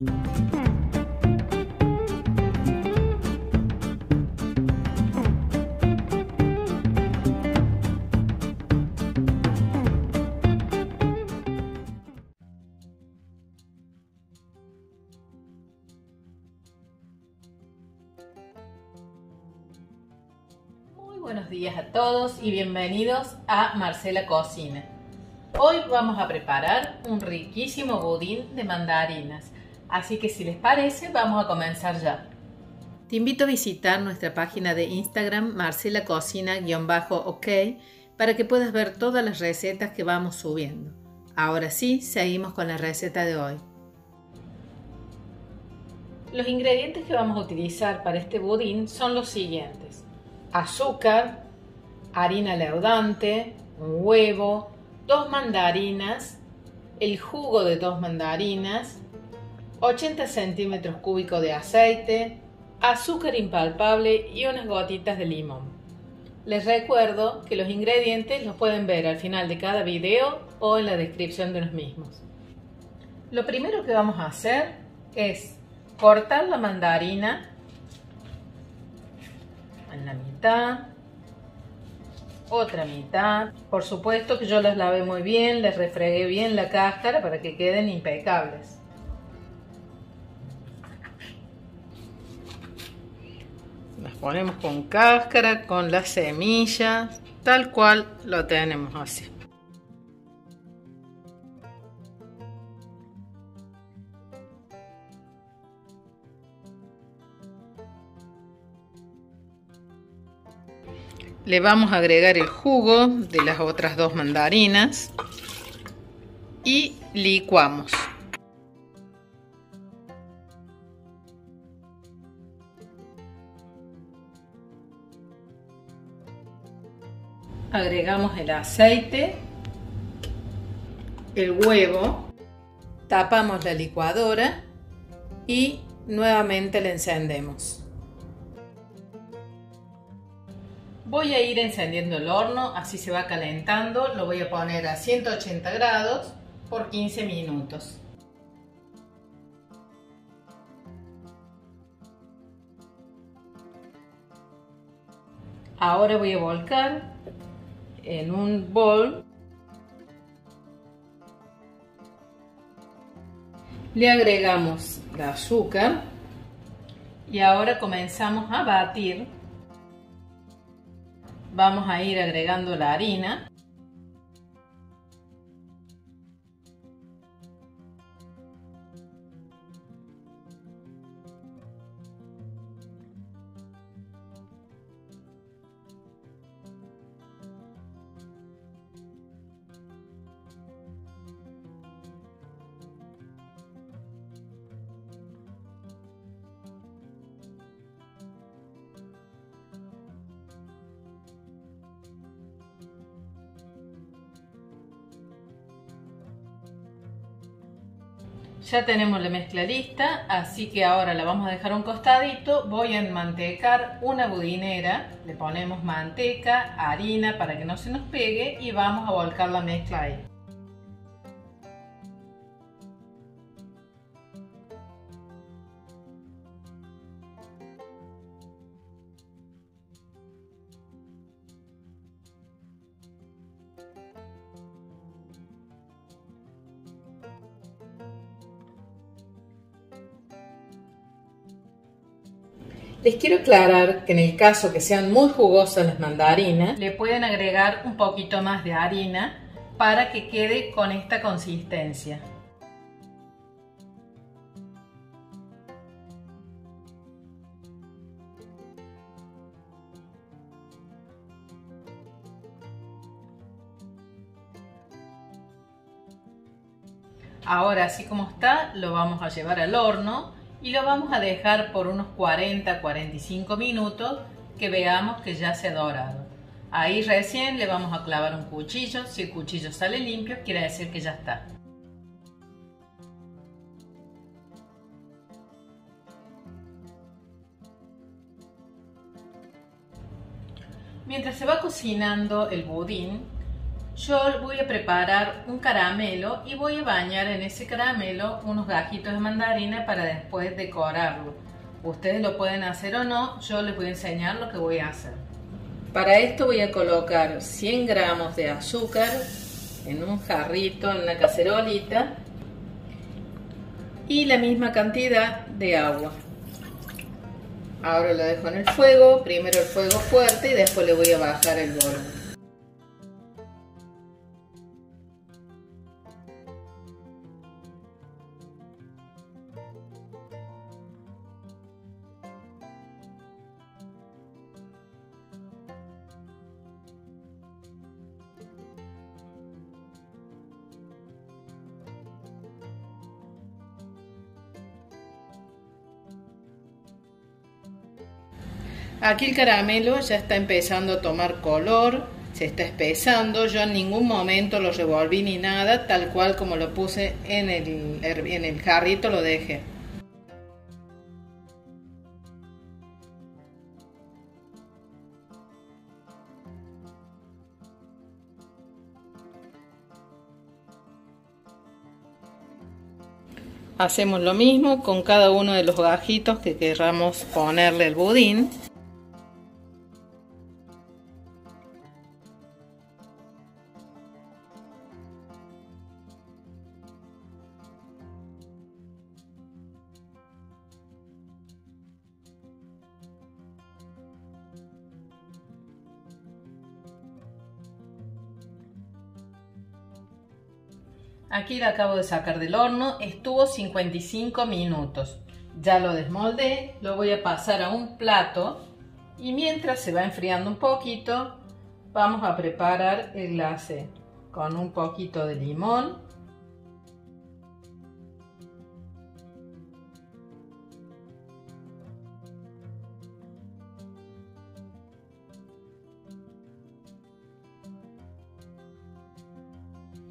Buenos días a todos y bienvenidos a Marcela Cocina. Hoy vamos a preparar un riquísimo budín de mandarinas, así que si les parece vamos a comenzar ya. Te invito a visitar nuestra página de Instagram Marcela Cocina-ok para que puedas ver todas las recetas que vamos subiendo. Ahora sí, seguimos con la receta de hoy. Los ingredientes que vamos a utilizar para este budín son los siguientes. Azúcar, harina leudante, un huevo, dos mandarinas, el jugo de dos mandarinas, 80 centímetros cúbicos de aceite, azúcar impalpable y unas gotitas de limón. Les recuerdo que los ingredientes los pueden ver al final de cada video o en la descripción de los mismos. Lo primero que vamos a hacer es cortar la mandarina en la mitad, otra mitad. Por supuesto que yo las lavé muy bien, les refregué bien la cáscara para que queden impecables. Las ponemos con cáscara, con la semilla, tal cual lo tenemos así. Le vamos a agregar el jugo de las otras dos mandarinas y licuamos. Agregamos el aceite, el huevo, tapamos la licuadora y nuevamente la encendemos. Voy a ir encendiendo el horno, así se va calentando. Lo voy a poner a 180 grados por 15 minutos. Ahora voy a volcar en un bol. Le agregamos el azúcar. Y ahora comenzamos a batir. Vamos a ir agregando la harina Ya tenemos la mezcla lista, así que ahora la vamos a dejar un costadito. Voy a enmantecar una budinera, le ponemos manteca, harina para que no se nos pegue y vamos a volcar la mezcla ahí. Les quiero aclarar que en el caso que sean muy jugosas las mandarinas, le pueden agregar un poquito más de harina para que quede con esta consistencia. Ahora, así como está, lo vamos a llevar al horno y lo vamos a dejar por unos 40-45 minutos que veamos que ya se ha dorado. Ahí recién le vamos a clavar un cuchillo, si el cuchillo sale limpio quiere decir que ya está. Mientras se va cocinando el budín, yo voy a preparar un caramelo y voy a bañar en ese caramelo unos gajitos de mandarina para después decorarlo. Ustedes lo pueden hacer o no, yo les voy a enseñar lo que voy a hacer. Para esto voy a colocar 100 gramos de azúcar en un jarrito, en una cacerolita y la misma cantidad de agua. Ahora lo dejo en el fuego, primero el fuego fuerte y después le voy a bajar el volumen. Aquí el caramelo ya está empezando a tomar color, se está espesando, yo en ningún momento lo revolví ni nada, tal cual como lo puse en el, en el jarrito lo dejé. Hacemos lo mismo con cada uno de los gajitos que queramos ponerle el budín. Aquí la acabo de sacar del horno, estuvo 55 minutos. Ya lo desmoldé, lo voy a pasar a un plato y mientras se va enfriando un poquito, vamos a preparar el glacé con un poquito de limón,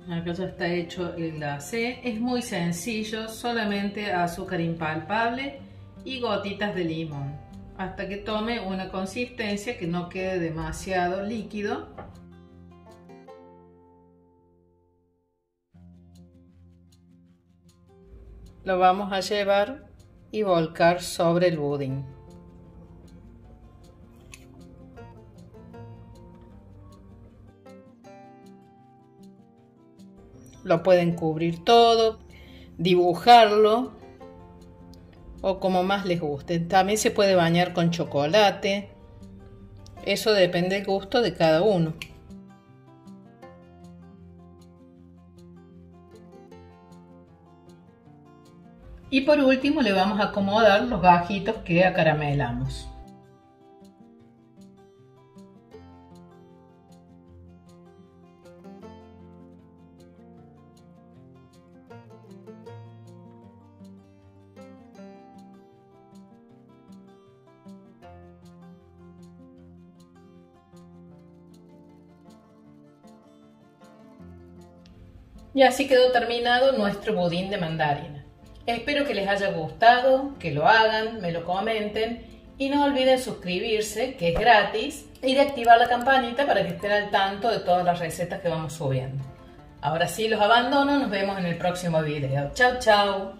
Acá ya está hecho el glacé. Es muy sencillo, solamente azúcar impalpable y gotitas de limón. Hasta que tome una consistencia que no quede demasiado líquido. Lo vamos a llevar y volcar sobre el budín. Lo pueden cubrir todo, dibujarlo o como más les guste. También se puede bañar con chocolate. Eso depende del gusto de cada uno. Y por último le vamos a acomodar los gajitos que acaramelamos. Y así quedó terminado nuestro budín de mandarina. Espero que les haya gustado, que lo hagan, me lo comenten y no olviden suscribirse, que es gratis, y de activar la campanita para que estén al tanto de todas las recetas que vamos subiendo. Ahora sí los abandono, nos vemos en el próximo video. Chao, chao.